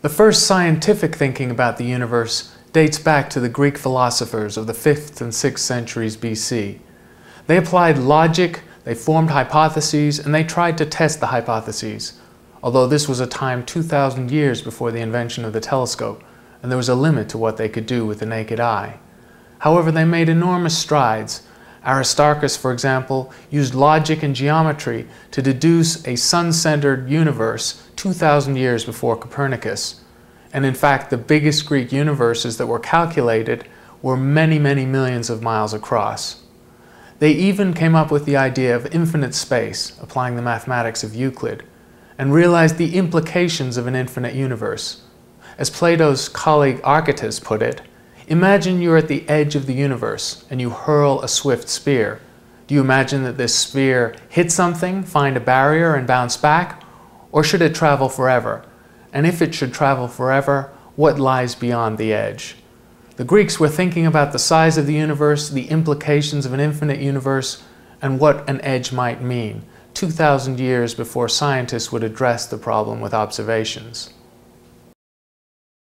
The first scientific thinking about the universe dates back to the Greek philosophers of the 5th and 6th centuries BC. They applied logic, they formed hypotheses, and they tried to test the hypotheses, although this was a time 2,000 years before the invention of the telescope, and there was a limit to what they could do with the naked eye. However, they made enormous strides. Aristarchus, for example, used logic and geometry to deduce a sun-centered universe 2,000 years before Copernicus. And in fact, the biggest Greek universes that were calculated were many, many millions of miles across. They even came up with the idea of infinite space, applying the mathematics of Euclid, and realized the implications of an infinite universe. As Plato's colleague Archytas put it, imagine you're at the edge of the universe and you hurl a swift spear. Do you imagine that this spear hits something, find a barrier, and bounce back? Or should it travel forever? And if it should travel forever, what lies beyond the edge? The Greeks were thinking about the size of the universe, the implications of an infinite universe, and what an edge might mean, 2,000 years before scientists would address the problem with observations.